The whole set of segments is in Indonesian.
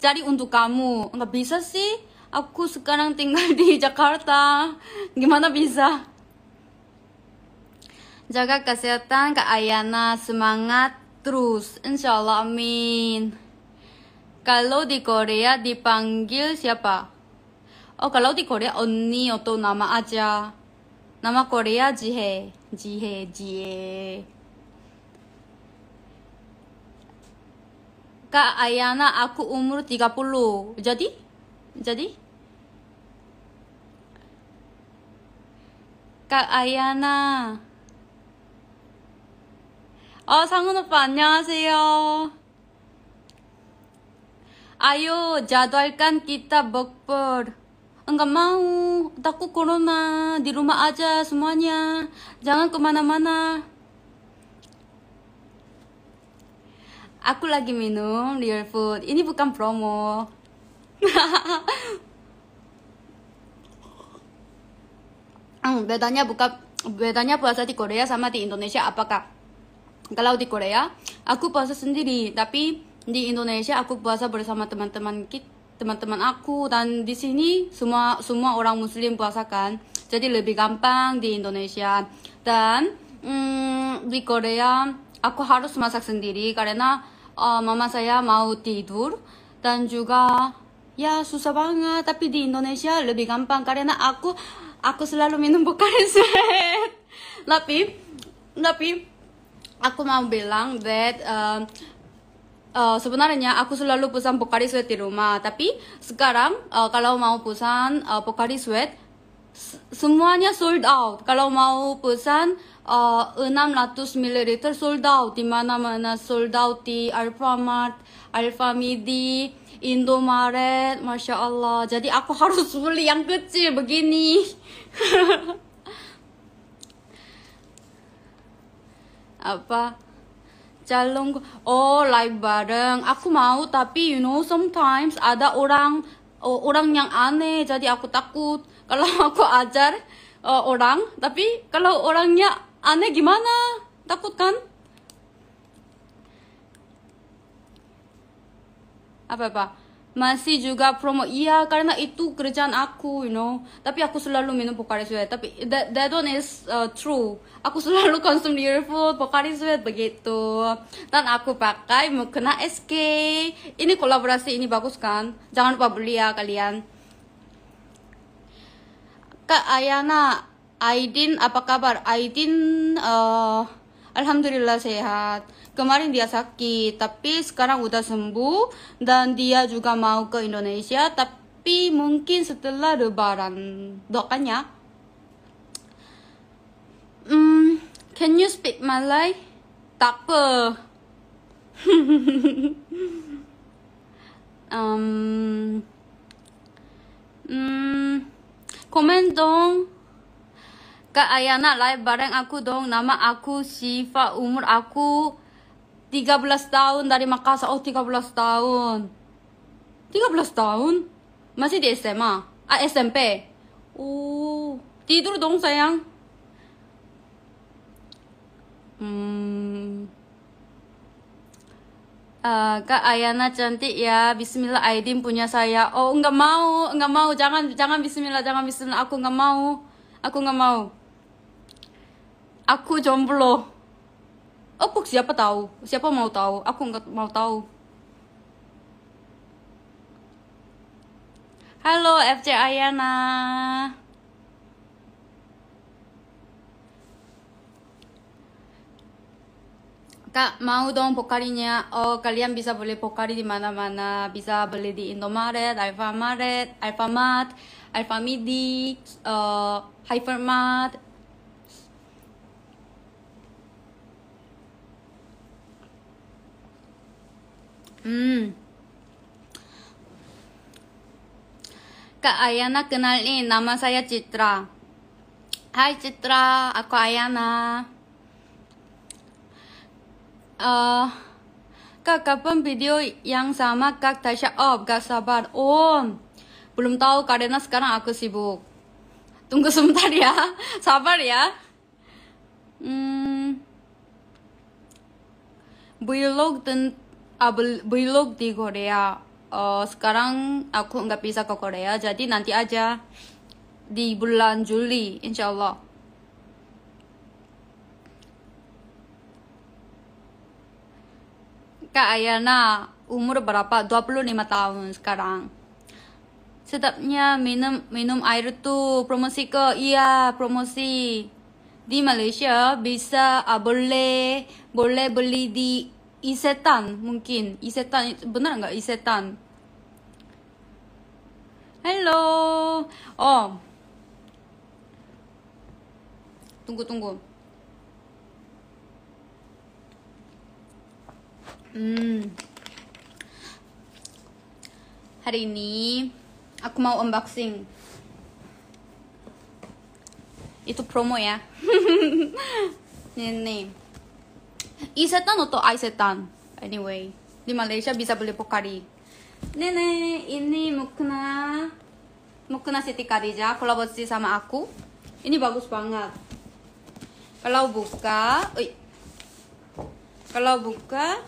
cari untuk kamu. Nggak bisa sih. Aku sekarang tinggal di Jakarta. Gimana bisa? Jaga kesehatan Kak Ayana, semangat terus. Insya Allah, amin. Kalau di Korea dipanggil siapa? Oh, kalau di Korea 언니 atau nama aja. Nama Korea Jihe. Jihe, Jihe. Kak Ayana, aku umur 30. Jadi? Jadi? Kak Ayana. 어, 상훈 오빠 안녕하세요. Ayo, jadwalkan kita bukber. Enggak mau, takut corona, di rumah aja semuanya. Jangan kemana-mana. Aku lagi minum real food. Ini bukan promo. hmm, bedanya buka bedanya puasa di Korea sama di Indonesia apakah? Kalau di Korea, aku puasa sendiri, tapi di Indonesia aku puasa bersama teman-teman kita teman-teman aku dan di sini semua semua orang muslim puasa kan jadi lebih gampang di Indonesia dan mm, di Korea aku harus masak sendiri karena uh, mama saya mau tidur dan juga ya susah banget. Tapi di Indonesia lebih gampang karena aku aku selalu minum Pocari Sweat. Tapi tapi aku mau bilang that uh, uh, sebenarnya aku selalu pesan Pocari Sweat di rumah. Tapi sekarang uh, kalau mau pesan uh, Pocari Sweat semuanya sold out. Kalau mau pesan 600 ml sold out di mana-mana sold out di Alfamart, Alfamidi, Indomaret, Masya Allah. Jadi aku harus beli yang kecil begini. Apa? calon oh live bareng aku mau tapi you know sometimes ada orang orang yang aneh jadi aku takut kalau aku ajar uh, orang tapi kalau orangnya aneh gimana? Takut kan? Apa apa masih juga promo. Iya karena itu kerjaan aku you know. Tapi aku selalu minum Pocari Sweat. Tapi that, that one is uh, true. Aku selalu konsum real food Pocari Sweat begitu. Dan aku pakai mukena SK ini kolaborasi ini bagus kan? Jangan lupa beli ya kalian. Kak Ayana Aidin apa kabar Aidin uh, Alhamdulillah sehat Kemarin dia sakit, tapi sekarang udah sembuh dan dia juga mau ke Indonesia, tapi mungkin setelah lebaran. Doanya. Hmm, can you speak Malay? Tak apa. um, hmm, komen dong. Kak Ayana live bareng aku dong. Nama aku Siva, umur aku 13 tahun dari Makassar. Oh, 13 tahun. 13 tahun? Masih di SMA? Ah, SMP? Oh, tidur dong sayang. Hmm. Uh, Kak Ayana cantik ya. Bismillah Aidin punya saya. Oh, enggak mau, enggak mau. Jangan jangan bismillah, jangan bismillah. Aku enggak mau. Aku enggak mau. Aku jomblo. Oh, siapa tahu? Siapa mau tahu? Aku nggak mau tahu. Halo FC Ayana. Kak, mau dong pokarinya? Oh, kalian bisa beli pokari di mana-mana. Bisa beli di Indomaret, Alfamaret, Alfamart, Alfamidi, uh, Hypermart, Hmm. Kak Ayana kenalin, nama saya Citra. Hai Citra, aku Ayana. Uh, Kak, kapan video yang sama Kak Tasya? Oh, gak sabar. Oh, belum tahu karena sekarang aku sibuk. Tunggu sebentar ya, sabar ya. Hmm, vlog tentang vlog di Korea uh, sekarang aku nggak bisa ke Korea, jadi nanti aja di bulan Juli, insya Allah. Kak Ayana umur berapa? 25 tahun sekarang. Sedapnya minum minum air tuh promosi ke iya promosi di Malaysia bisa uh, boleh boleh beli di Isetan mungkin. Isetan benar nggak Isetan? Halo oh. Tunggu tunggu. Hmm. Hari ini aku mau unboxing. Itu promo ya. Nih nih isetan atau isetan anyway di Malaysia bisa beli pokari nenek ini mukna. Mukna Siti Khadijah kolaborasi sama aku. Ini bagus banget. Kalau buka ui. kalau buka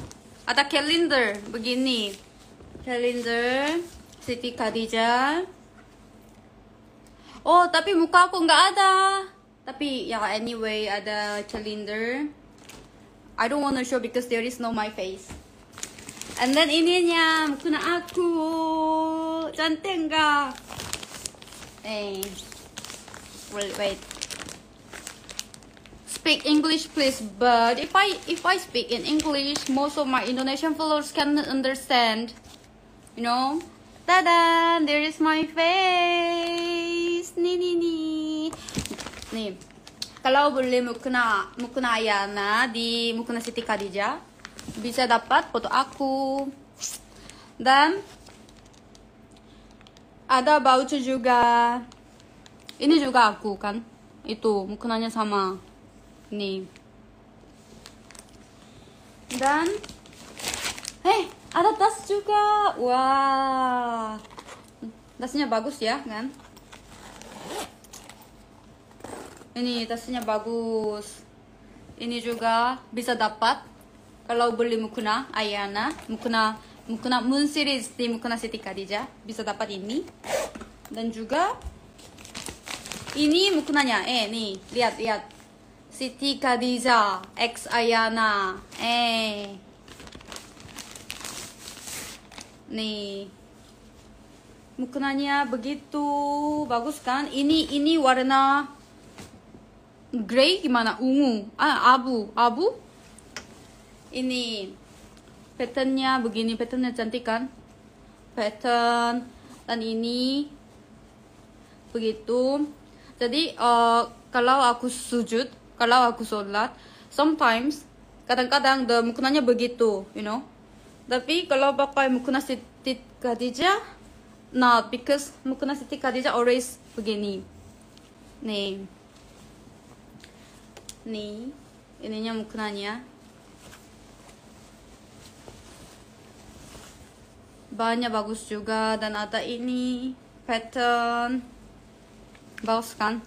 ada kalender begini. Kalender Siti Khadijah. Oh tapi muka aku nggak ada. Tapi ya anyway ada calendar I don't wanna show because there is no my face. And then ini ininya mukena aku cantik nggak eh wait wait. Speak English please but if I if I speak in English most of my Indonesian followers can understand. You know? Tada, there is my face. Nih, nih, nih. Nih, kalau beli mukena mukena Ayana di mukena Siti Khadijah, bisa dapat foto aku. Dan ada voucher juga. Ini juga aku kan. Itu mukenanya sama. Nih. Dan eh ada tas juga wah tasnya bagus ya kan ini tasnya bagus. Ini juga bisa dapat kalau beli mukuna Ayana mukuna mukuna Moon series di mukuna Siti Khadijah bisa dapat ini. Dan juga ini mukunanya. Eh nih lihat lihat. Siti Khadijah X Ayana. Eh. Nih. Mukenanya begitu. Bagus kan? Ini ini warna grey gimana? Ungu. Ah abu. Abu? Ini patternnya begini patternnya cantik kan? Pattern dan ini. Begitu. Jadi uh, kalau aku sujud kalau aku sholat sometimes kadang-kadang the mukenanya begitu you know? Tapi kalau pakai mukena Siti Khadijah, not because mukena Siti Khadijah always begini. Nih. Nih, ininya mukenanya. Banyak bagus juga dan ada ini pattern. Bagus kan?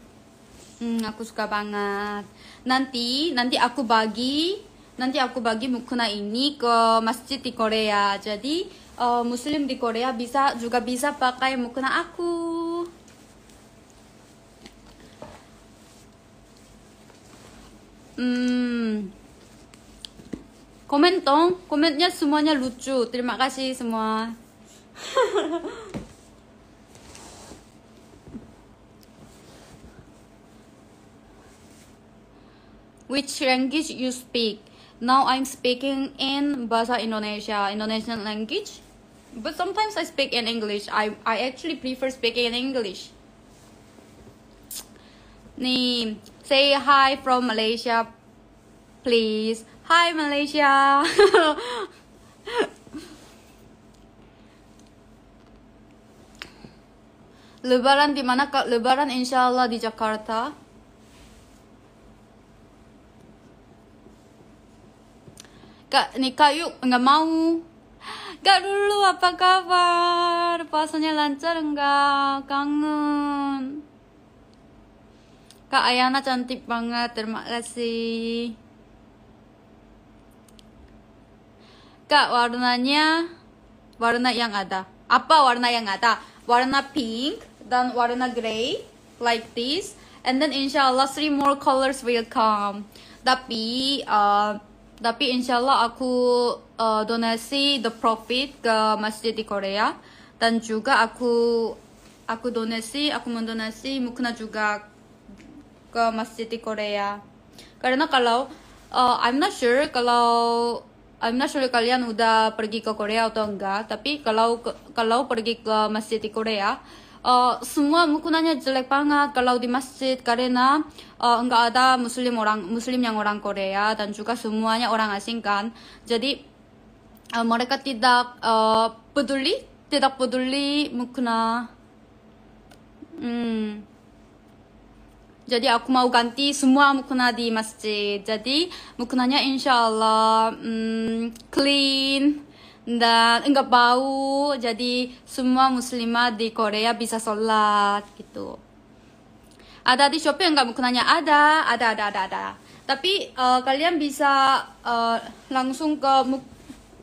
Hmm, aku suka banget. Nanti, nanti aku bagi nanti aku bagi mukena ini ke masjid di Korea. Jadi uh, Muslim di Korea bisa juga bisa pakai mukena aku. Hmm. Komen dong, komennya semuanya lucu. Terima kasih semua. Which language you speak? Now I'm speaking in Bahasa Indonesia, Indonesian language. But sometimes I speak in English. I, I actually prefer speaking in English. Nih, say hi from Malaysia, please. Hi Malaysia. Lebaran di mana? Lebaran insya Allah di Jakarta. Kak, nikah yuk, nggak mau. Kak dulu, apa kabar? Puasanya lancar enggak? Kangen. Kak Ayana cantik banget, terima kasih. Kak, warnanya warna yang ada. Apa warna yang ada? Warna pink dan warna gray like this. And then inshallah three more colors will come. Tapi uh, tapi inshallah aku uh, donasi the profit ke masjid di Korea dan juga aku aku donasi aku mendonasi mukna juga ke masjid di Korea. Karena kalau uh, I'm not sure kalau I'm not sure kalian udah pergi ke Korea atau enggak, tapi kalau kalau pergi ke masjid di Korea, uh, semua mukunanya jelek banget kalau di masjid karena uh, enggak ada muslim orang muslim yang orang Korea dan juga semuanya orang asing kan. Jadi uh, mereka tidak uh, peduli, tidak peduli mukuna. Hmm. Jadi aku mau ganti semua mukena di masjid. Jadi mukenanya insya Allah hmm, clean dan enggak bau. Jadi semua muslimah di Korea bisa sholat gitu. Ada di Shopee enggak mukenanya? Ada, ada, ada, ada, ada. Tapi uh, kalian bisa uh, langsung ke muk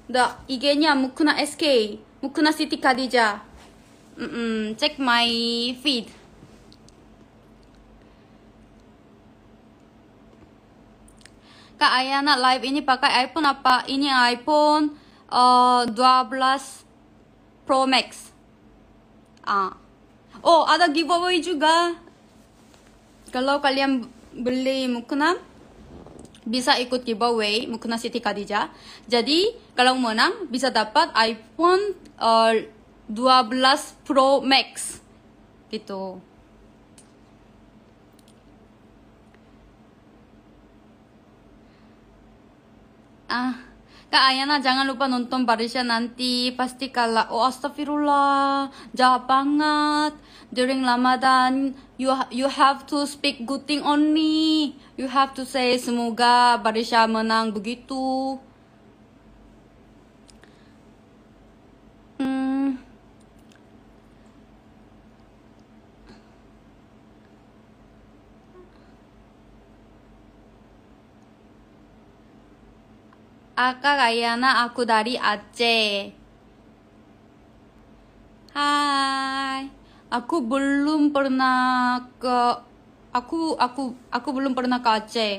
da, IG-nya Mukuna SK, Mukuna City Khadijah. Mm -mm, cek my feed. Kak Ayana live ini pakai iPhone apa? Ini iPhone uh, 12 Pro Max. Ah. Oh, ada giveaway juga. Kalau kalian beli mukena bisa ikut giveaway mukena Siti Khadijah. Jadi, kalau menang bisa dapat iPhone uh, 12 Pro Max. Gitu. Ah, Kak Ayana jangan lupa nonton Barisha nanti pasti kalah. Oh astagfirullah, jahat banget. During Ramadan, you you have to speak good thing only. You have to say semoga Barisha menang begitu. Hmm. Aka Ayana, aku dari Aceh. Hai. Aku belum pernah ke aku aku aku belum pernah ke Aceh.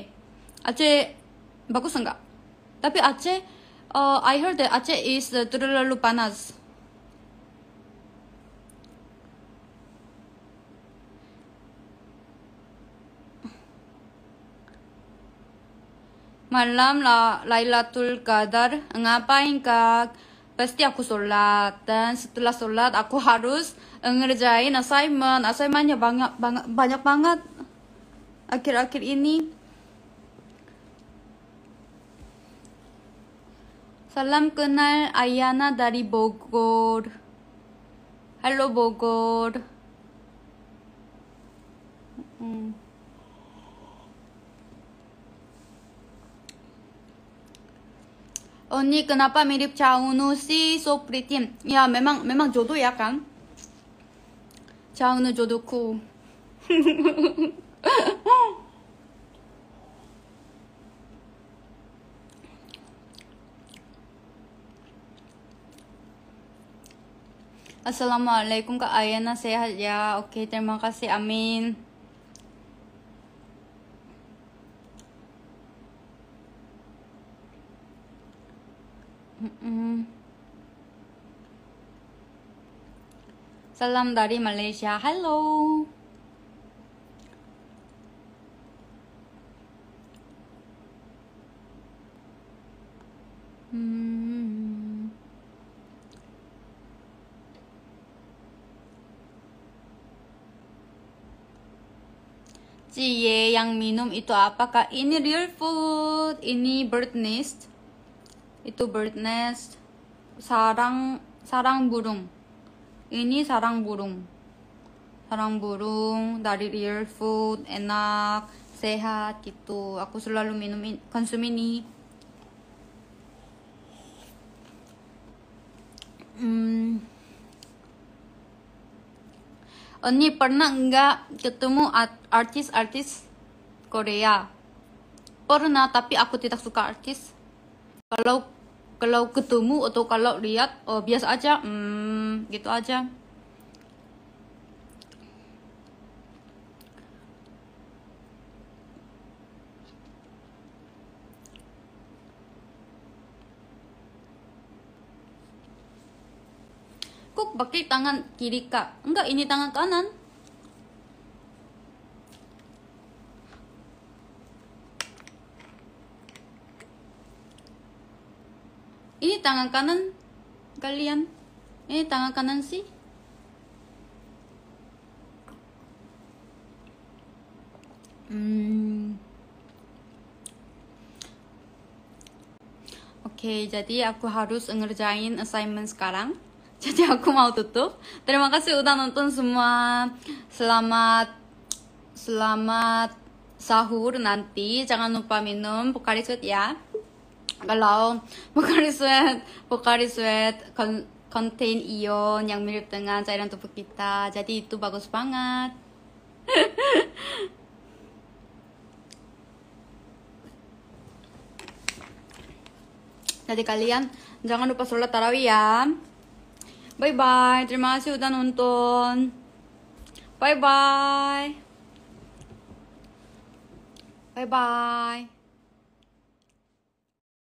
Aceh bagus enggak? Tapi Aceh I heard Aceh is terlalu panas. Malam la Lailatul Qadar ngapain kak? Pasti aku sholat. Dan setelah sholat aku harus ngerjain assignment. Assignmentnya banyak banget banyak banget. Akhir-akhir ini. Salam kenal Ayana dari Bogor. Halo Bogor. Hmm. Oni kenapa mirip Chaunu sih so pretty? Ya memang memang jodoh ya kan? Chaunu jodohku. Assalamualaikum Kak Ayana sehat ya. Oke, terima kasih. Amin. Salam dari Malaysia. Halo. Hmm. Cie yang minum itu apakah ini real food? Ini bird nest itu bird nest sarang sarang burung. Ini sarang burung. Sarang burung dari real food enak sehat gitu. Aku selalu minum konsum ini. Hmm. Oni pernah enggak ketemu artis-artis Korea? Pernah, tapi aku tidak suka artis kalau kalau ketemu atau kalau lihat oh biasa aja hmm gitu aja. Kok pakai tangan kiri kak? Enggak ini tangan kanan ini tangan kanan kalian ini tangan kanan sih hmm. Oke, jadi aku harus ngerjain assignment sekarang. Jadi aku mau tutup. Terima kasih udah nonton semua. Selamat selamat sahur nanti. Jangan lupa minum Pocari Sweat ya. Kalau Pocari Sweat, Pocari Sweat contain ion yang mirip dengan cairan tubuh kita. Jadi itu bagus banget. Jadi kalian jangan lupa sholat tarawih ya. Bye bye. Terima kasih udah nonton. Bye bye. Bye bye.